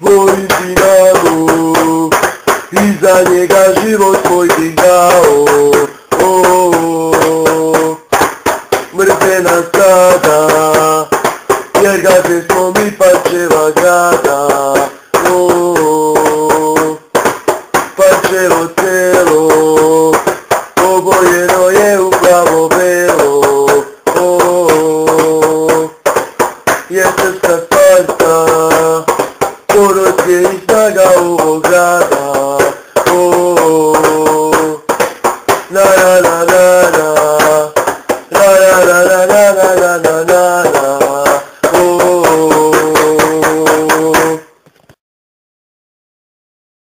Wojtynało i za niego żywot Wojtynało Mrtwena stada Jerga też mi patrzyła gada. Patrzyło celo Oboje noje uprawo było Jestem z piękna ograda o, la la la la la la la la la la la la